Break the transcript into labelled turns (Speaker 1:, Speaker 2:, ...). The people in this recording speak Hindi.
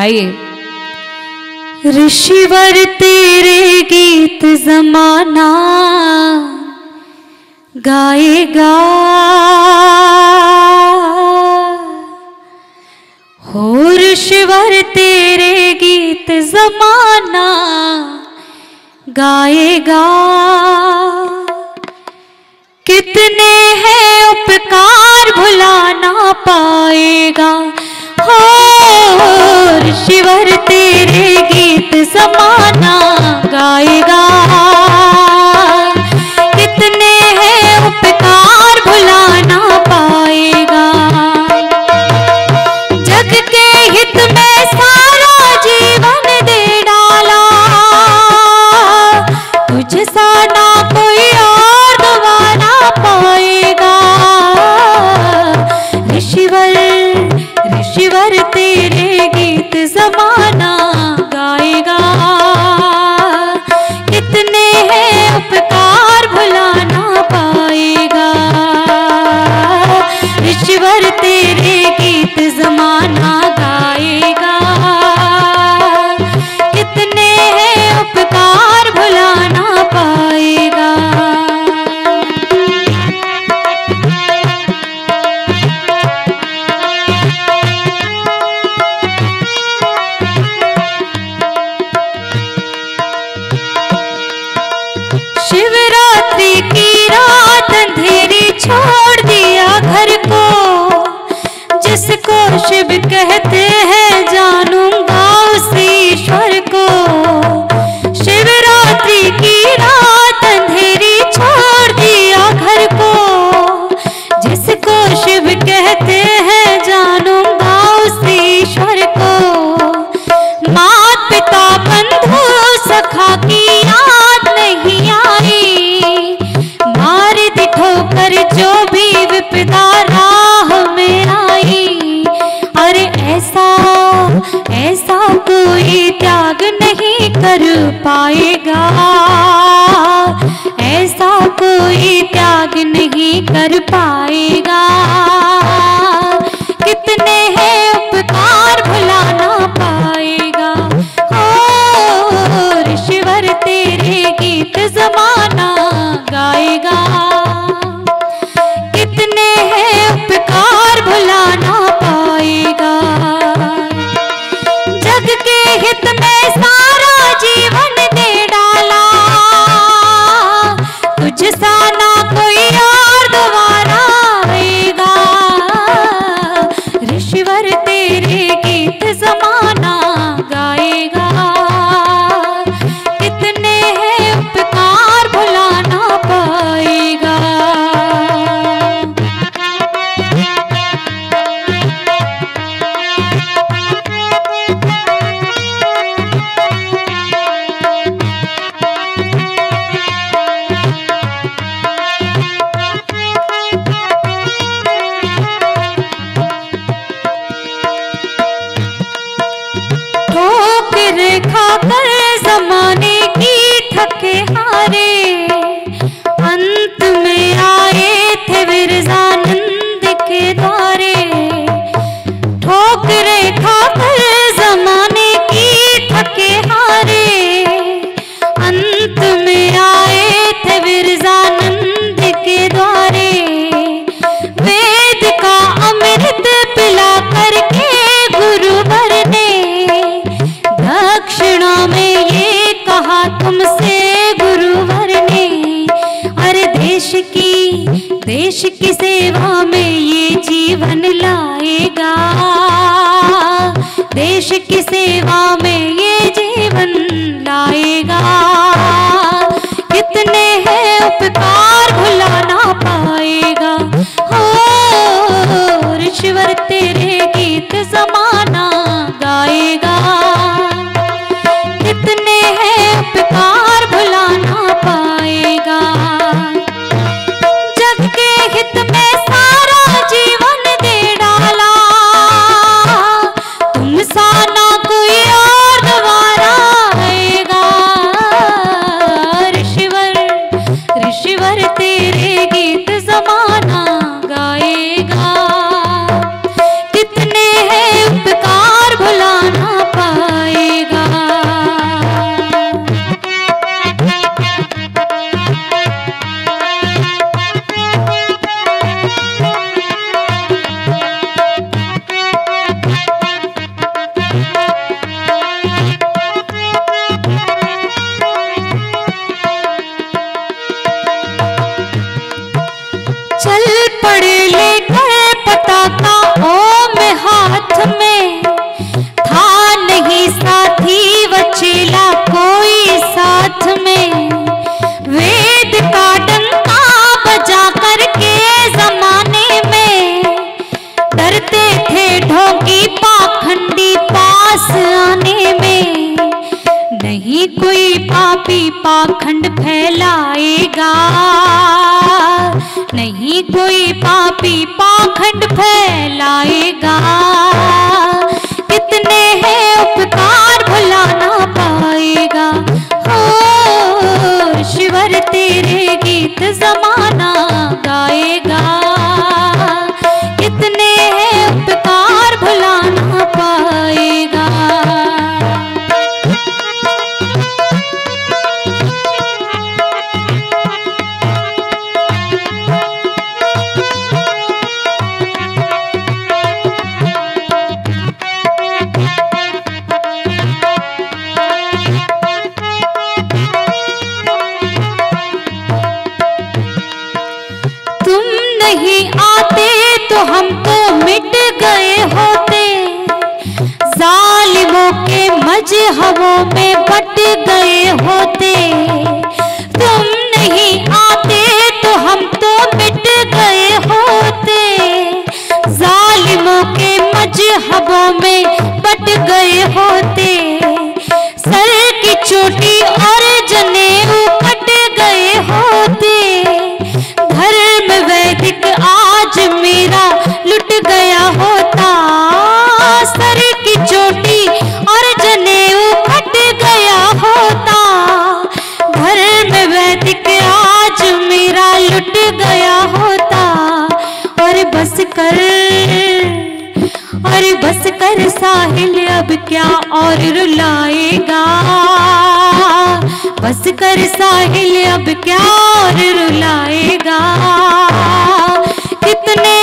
Speaker 1: आइए। ऋषिवर तेरे गीत जमाना गाएगा। हो ऋषिवर तेरे गीत जमाना गाएगा। कितने हैं उपकार भुला ना पाएगा। समाना गाएगा। शिव कहते हैं जानो पाता ऐसा कोई त्याग नहीं कर पाएगा। ऐसा कोई त्याग नहीं कर पाएगा। की सेवा में ये जीवन लाएगा। देश की सेवा में कोई पापी पाखंड फैलाएगा। হবে बस कर साहिल अब क्या और रुलाएगा? कितने